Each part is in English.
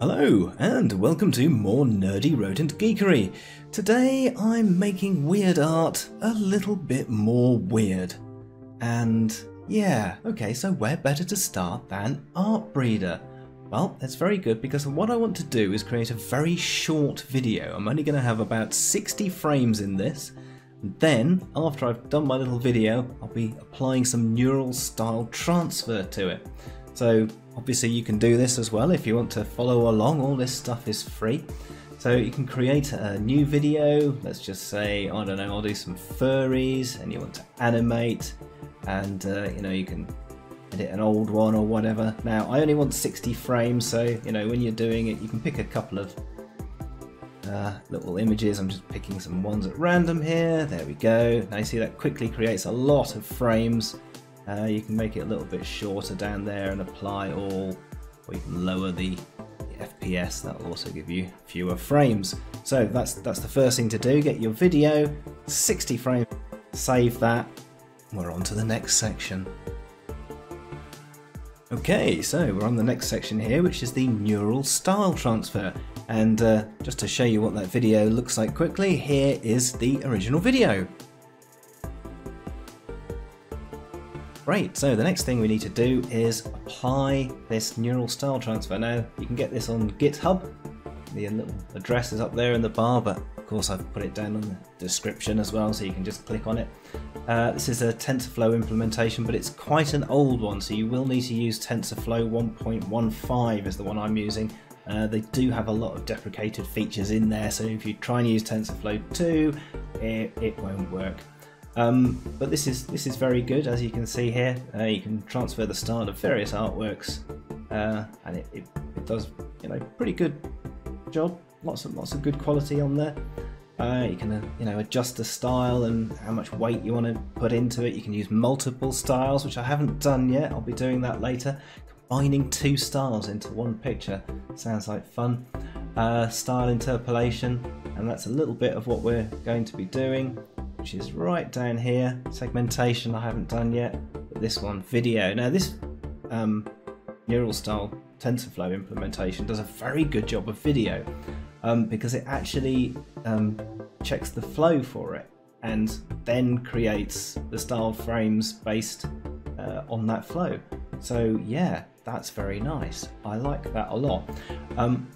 Hello, and welcome to more Nerdy Rodent Geekery. Today I'm making weird art a little bit more weird. And yeah, okay, so where better to start than Artbreeder? Well, that's very good because what I want to do is create a very short video. I'm only going to have about 60 frames in this. And then, after I've done my little video, I'll be applying some neural style transfer to it. So obviously you can do this as well if you want to follow along. All this stuff is free. So you can create a new video. Let's just say, I don't know, I'll do some furries and you want to animate and uh, you know, you can edit an old one or whatever. Now I only want 60 frames. So, you know, when you're doing it, you can pick a couple of uh, little images. I'm just picking some ones at random here. There we go. Now you see that quickly creates a lot of frames. Uh, you can make it a little bit shorter down there and apply all, or you can lower the, FPS. That'll also give you fewer frames. So that's that's the first thing to do. Get your video 60 frames, save that. We're on to the next section. Okay, so we're on the next section here, which is the neural style transfer. And uh, just to show you what that video looks like quickly, here is the original video. Great, so the next thing we need to do is apply this neural style transfer. Now, you can get this on GitHub. The little address is up there in the bar, but of course I've put it down in the description as well, so you can just click on it. Uh, this is a TensorFlow implementation, but it's quite an old one, so you will need to use TensorFlow 1.15 is the one I'm using. Uh, they do have a lot of deprecated features in there, so if you try and use TensorFlow 2, it, it won't work. Um, but this is this is very good, as you can see here. Uh, you can transfer the style of various artworks, uh, and it, it, it, does you know pretty good job. Lots of lots of good quality on there. Uh, you can uh, you know adjust the style and how much weight you want to put into it. You can use multiple styles, which I haven't done yet. I'll be doing that later. Combining two styles into one picture sounds like fun. Uh, style interpolation, and that's a little bit of what we're going to be doing which is right down here. Segmentation I haven't done yet, but this one, video. Now this um, neural style TensorFlow implementation does a very good job of video um, because it actually um, checks the flow for it and then creates the style frames based uh, on that flow. So yeah, that's very nice. I like that a lot. Um,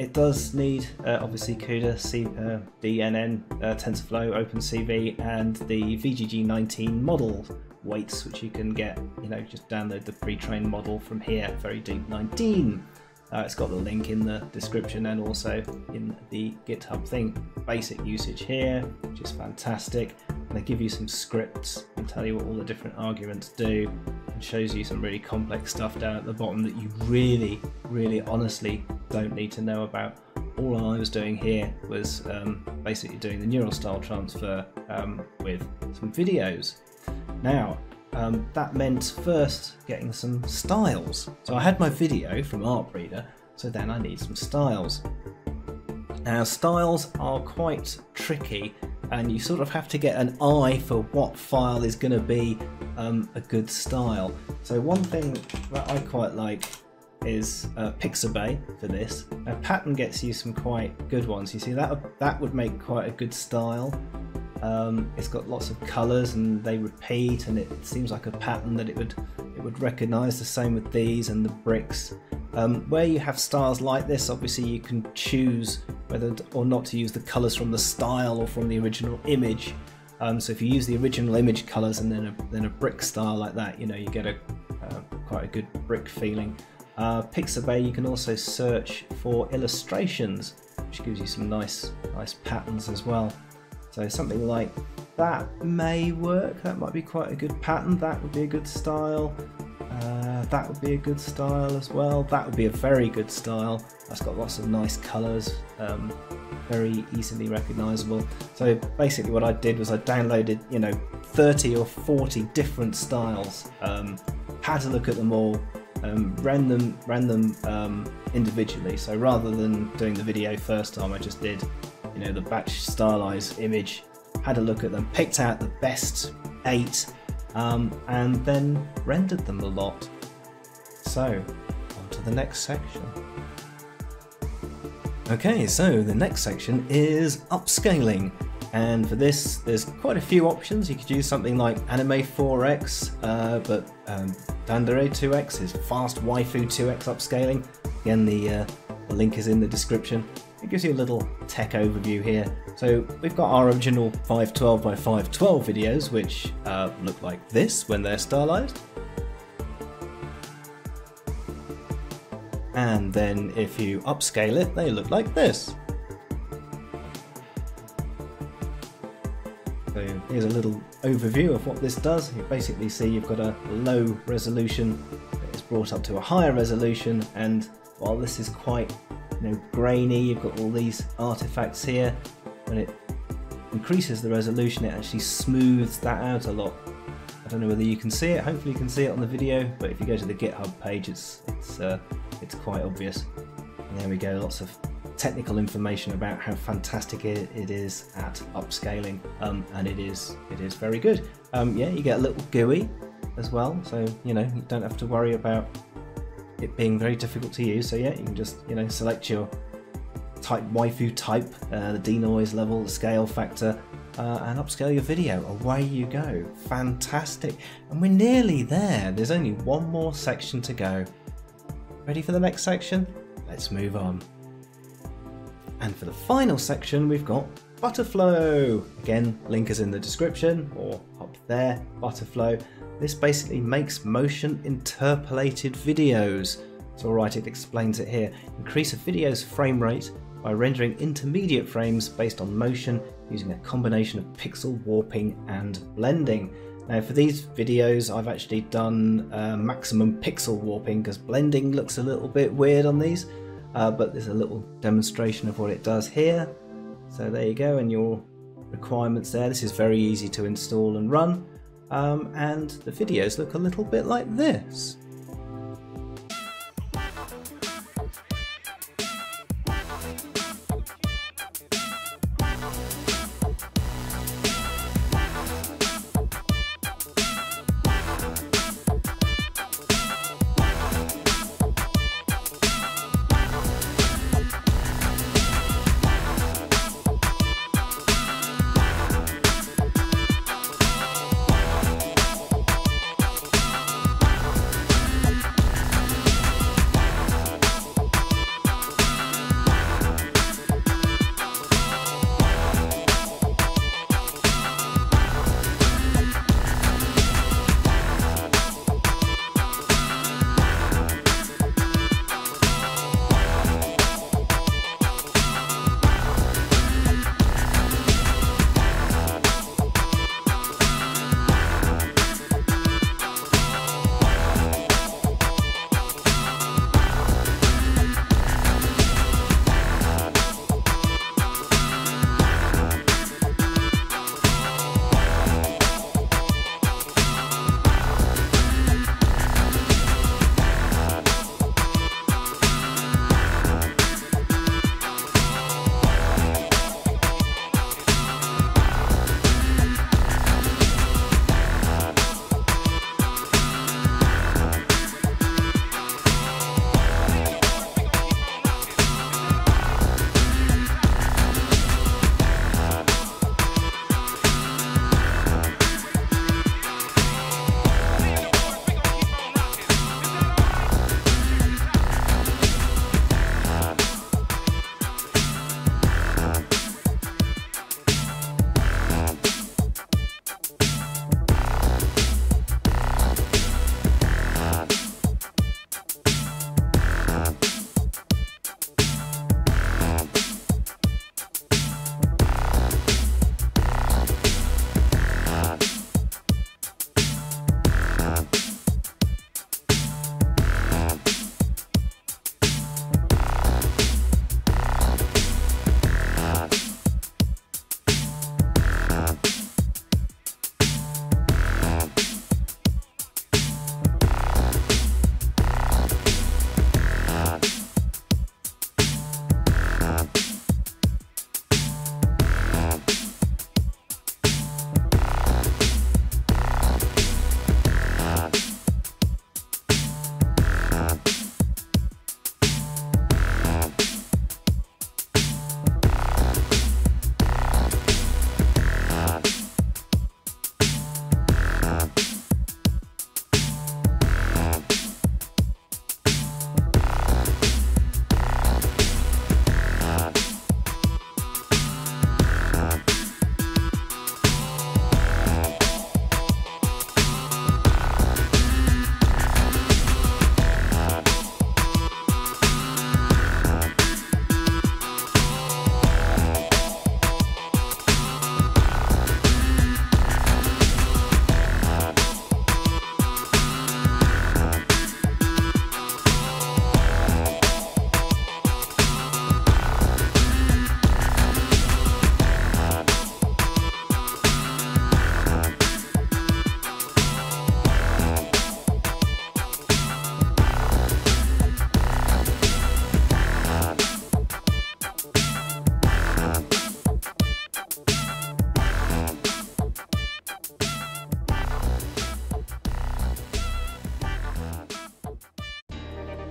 it does need uh, obviously CUDA, C, uh, DNN, uh, TensorFlow, OpenCV, and the VGG19 model weights, which you can get. You know, just download the pre-trained model from here. Very deep 19. Uh, it's got the link in the description and also in the GitHub thing. Basic usage here, which is fantastic. And they give you some scripts and tell you what all the different arguments do and shows you some really complex stuff down at the bottom that you really, really honestly don't need to know about. All I was doing here was um, basically doing the neural style transfer um, with some videos. Now, um, that meant first getting some styles. So I had my video from Artbreeder, so then I need some styles. Now, styles are quite tricky, and you sort of have to get an eye for what file is going to be um, a good style. So, one thing that I quite like is uh, Pixabay for this. Now Pattern gets you some quite good ones. You see that that would make quite a good style. Um, it's got lots of colours and they repeat, and it, seems like a pattern that it would it would recognise. The same with these and the bricks. Um, where you have styles like this, obviously you can choose whether or not to use the colours from the style or from the original image. Um, so if you use the original image colours and then a, then a brick style like that, you know you get a uh, quite a good brick feeling. Uh, Pixabay, you can also search for illustrations, which gives you some nice, nice patterns as well. So something like that may work. That might be quite a good pattern. That would be a good style. Uh, that would be a good style as well. That would be a very good style. That's got lots of nice colours, um, very easily recognisable. So basically, what I did was I downloaded, you know, 30 or 40 different styles, um, had a look at them all, um, ran them, ran them um, individually. So rather than doing the video first time, I just did, you know, the batch stylized image, had a look at them, picked out the best eight, um, and then rendered them a lot. So, on to the next section. Okay, so the next section is upscaling. And for this, there's quite a few options. You could use something like Anime4K, uh, but um, Dandere 2X is fast waifu 2X upscaling. Again, the, uh, the link is in the description. It gives you a little tech overview here. So we've got our original 512 by 512 videos, which uh, look like this when they're stylized. And then if you upscale it, they look like this. So here's a little overview of what this does. You basically see you've got a low resolution, it's brought up to a higher resolution, and while this is quite you know, grainy, you've got all these artifacts here, when it increases the resolution it actually smooths that out a lot. I don't know whether you can see it, hopefully you can see it on the video, but if you go to the GitHub page it's, it's, uh, it's quite obvious. And there we go, lots of technical information about how fantastic it, it is at upscaling, um, and it is it is very good. Um, yeah, you get a little GUI as well, so you know you don't have to worry about it being very difficult to use. So yeah, you can just you know select your type waifu type, uh, the denoise level, the scale factor, uh, and upscale your video. Away you go. Fantastic. And we're nearly there. There's only one more section to go. Ready for the next section? Let's move on. And for the final section, we've got Butterflow. Again, link is in the description or up there, Butterflow. This basically makes motion interpolated videos. It's alright, it explains it here. Increase a video's frame rate by rendering intermediate frames based on motion using a combination of pixel warping and blending. Now for these videos I've actually done uh, maximum pixel warping because blending looks a little bit weird on these uh, but there's a little demonstration of what it does here. So there you go, and your requirements there. This is very easy to install and run, um, and the videos look a little bit like this.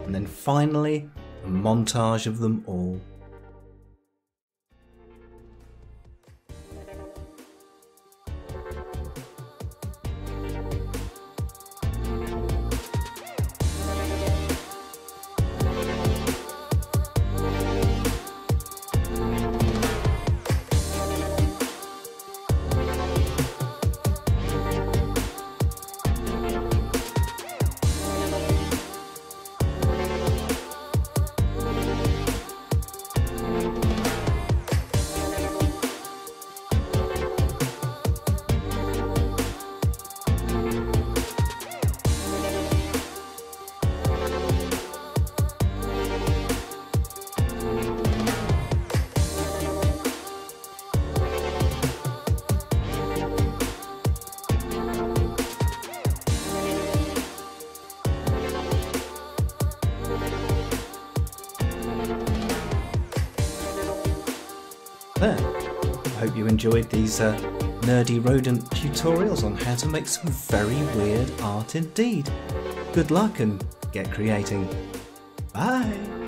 And then finally a montage of them all. You enjoyed these uh, nerdy rodent tutorials on how to make some very weird art indeed. Good luck and get creating. Bye!